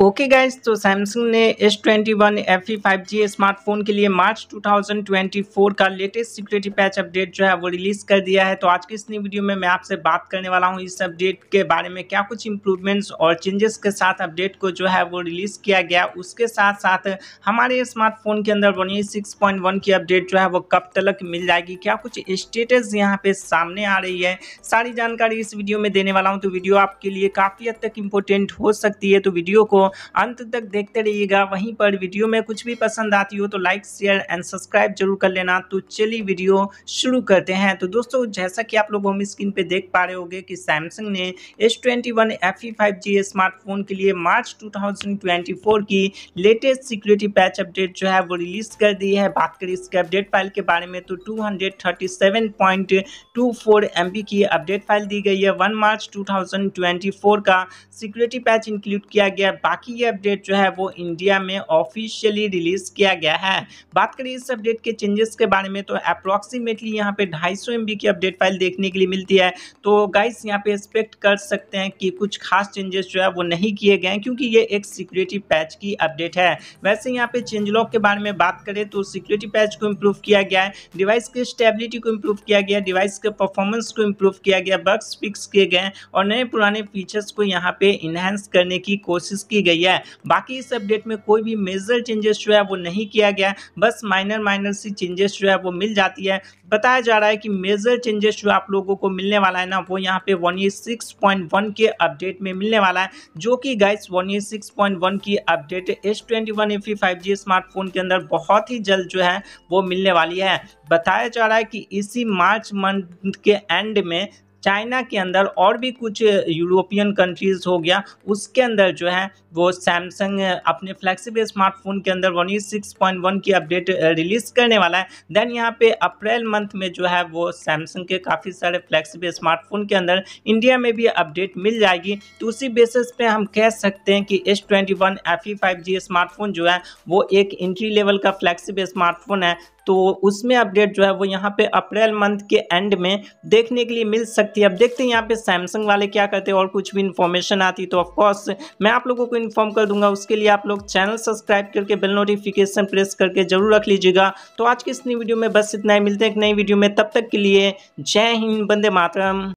Okay okay guys तो Samsung ने S twenty one F E five G smartphone के लिए मार्च 2024 का लेटेस्ट सिक्योरिटी पैच अपडेट जो है वो रिलीज़ कर दिया है। तो आज की इस नई वीडियो में मैं आपसे बात करने वाला हूँ इस अपडेट के बारे में, क्या कुछ इंप्रूवमेंट्स और चेंजेस के साथ अपडेट को जो है वो रिलीज़ किया गया। उसके साथ साथ हमारे स्मार्टफ़ोन के अंदर वन सिक्स पॉइंट वन की अपडेट जो है वो कब तक मिल जाएगी, क्या कुछ स्टेटस यहाँ पे सामने आ रही है, सारी जानकारी इस वीडियो में देने वाला हूँ। तो वीडियो आपके लिए काफ़ी हद तक इम्पोर्टेंट हो सकती है। तो वीडियो को अंत तक देखते रहिएगा। वहीं पर वीडियो में कुछ भी पसंद आती हो तो लाइक शेयर एंड सब्सक्राइब ज़रूर कर लेना। तो चलिए वीडियो शुरू करते हैं। तो दोस्तों, जैसा कि आप लोग होम स्क्रीन पे देख पा रहे होंगे कि सैमसंग ने एस ट्वेंटी वन स्मार्टफ़ोन के लिए March two thousand twenty four की लेटेस्ट सिक्योरिटी पैच अपडेट जो है, वो रिलीज़ कर दी है। बात करें इसके अपडेट फ़ाइल के बारे में तो two hundred thirty seven point two four M B की अपडेट फ़ाइल दी गई है। One March two thousand twenty four का सिक्योरिटी पैच इंक्लूड किया गया। बाकी ये अपडेट जो है वो इंडिया में ऑफिशियली रिलीज़ किया गया है। बात करें इस अपडेट के चेंजेस के बारे में तो अप्रोक्सीमेटली यहाँ पे ढाई सौ की अपडेट फ़ाइल देखने के लिए मिलती है। तो गाइस यहाँ पे एक्सपेक्ट कर सकते हैं कि कुछ खास चेंजेस जो है वो नहीं किए गए क्योंकि ये एक सिक्योरिटी पैच की अपडेट है। वैसे यहाँ पे चेंज लॉक के बारे में बात करें तो सिक्योरिटी पैच को इम्प्रूव किया गया है डिवाइस की स्टेबिलिटी को इम्प्रूव किया गया डिवाइस के परफॉर्मेंस को इम्प्रूव किया गया बग्स फिक्स किए गए और नए पुराने फीचर्स को यहाँ पे इन्हेंस करने की कोशिश की गई है। बाकी इस अपडेट में कोई भी मेजर चेंजेस जो है वो नहीं किया गया। बस माइनर माइनर सी चेंजेस जो है वो मिल जाती है। बताया जा रहा है कि मेजर चेंजेस जो आप लोगों को मिलने वाला है ना, वो यहाँ पे वन सिक्स पॉइंट वन के अपडेट में मिलने वाला है। जो कि guys one six point one की update S twenty one F five G smartphone के अंदर बहुत ही जल्द जो है वो मिलने वाली है। बताया जा रहा है कि इसी मार्च मंथ के एंड में चाइना के अंदर और भी कुछ यूरोपियन कंट्रीज़ हो गया, उसके अंदर जो है, वो सैमसंग अपने फ्लैगशिप स्मार्टफ़ोन के अंदर वन सिक्स पॉइंट वन की अपडेट रिलीज़ करने वाला है। देन यहाँ पे अप्रैल मंथ में जो है, वो सैमसंग के काफ़ी सारे फ्लैगशिप स्मार्टफ़ोन के अंदर इंडिया में भी अपडेट मिल जाएगी। तो उसी बेसिस पे हम कह सकते हैं कि S twenty one F E five G smartphone जो है, वो एक इंट्री लेवल का फ्लैक्सीबल स्मार्टफ़ोन है। तो उसमें अपडेट जो है, वो यहाँ पे अप्रैल मंथ के एंड में देखने के लिए मिल सकती है। अब देखते हैं यहाँ पे सैमसंग वाले क्या करते हैं और कुछ भी इन्फॉर्मेशन आती तो ऑफकोर्स मैं आप लोगों को इन्फॉर्म कर दूँगा। उसके लिए आप लोग चैनल सब्सक्राइब करके बेल नोटिफिकेशन प्रेस करके ज़रूर रख लीजिएगा। तो आज की इस नई वीडियो में बस इतना ही। मिलते हैं एक नई वीडियो में। तब तक के लिए जय हिंद बंदे मातरम।